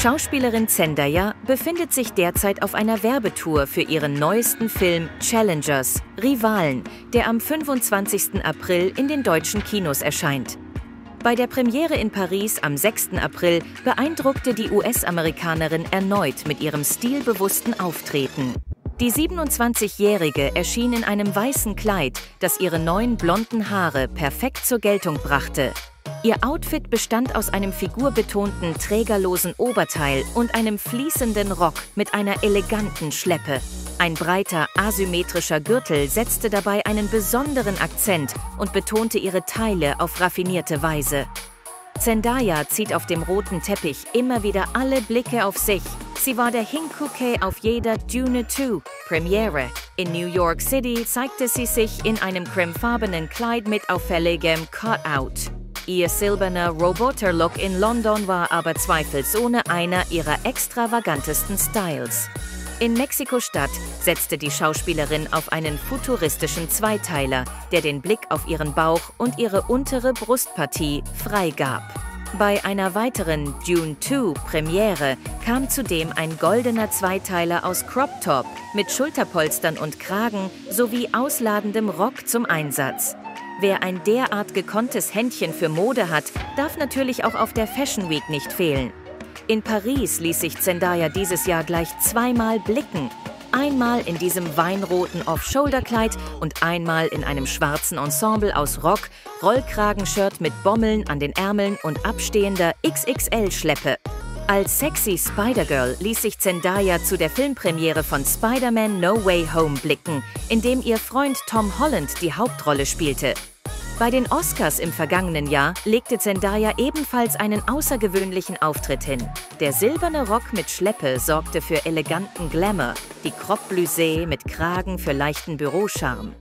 Schauspielerin Zendaya befindet sich derzeit auf einer Werbetour für ihren neuesten Film Challengers, Rivalen, der am 25. April in den deutschen Kinos erscheint. Bei der Premiere in Paris am 6. April beeindruckte die US-Amerikanerin erneut mit ihrem stilbewussten Auftreten. Die 27-Jährige erschien in einem weißen Kleid, das ihre neuen blonden Haare perfekt zur Geltung brachte. Ihr Outfit bestand aus einem figurbetonten, trägerlosen Oberteil und einem fließenden Rock mit einer eleganten Schleppe. Ein breiter, asymmetrischer Gürtel setzte dabei einen besonderen Akzent und betonte ihre Teile auf raffinierte Weise. Zendaya zieht auf dem roten Teppich immer wieder alle Blicke auf sich. Sie war der Hinkuke auf jeder Dune 2 Premiere. In New York City zeigte sie sich in einem cremefarbenen Kleid mit auffälligem Cutout. Ihr silberner Roboter-Look in London war aber zweifelsohne einer ihrer extravagantesten Styles. In Mexiko-Stadt setzte die Schauspielerin auf einen futuristischen Zweiteiler, der den Blick auf ihren Bauch und ihre untere Brustpartie freigab. Bei einer weiteren Dune 2 Premiere kam zudem ein goldener Zweiteiler aus Crop Top mit Schulterpolstern und Kragen sowie ausladendem Rock zum Einsatz. Wer ein derart gekonntes Händchen für Mode hat, darf natürlich auch auf der Fashion Week nicht fehlen. In Paris ließ sich Zendaya dieses Jahr gleich zweimal blicken. Einmal in diesem weinroten Off-Shoulder-Kleid und einmal in einem schwarzen Ensemble aus Rock, Rollkragenshirt mit Bommeln an den Ärmeln und abstehender XXL-Schleppe. Als sexy Spider-Girl ließ sich Zendaya zu der Filmpremiere von Spider-Man No Way Home blicken, in dem ihr Freund Tom Holland die Hauptrolle spielte. Bei den Oscars im vergangenen Jahr legte Zendaya ebenfalls einen außergewöhnlichen Auftritt hin. Der silberne Rock mit Schleppe sorgte für eleganten Glamour, die Crop Blusée mit Kragen für leichten Büroscharme.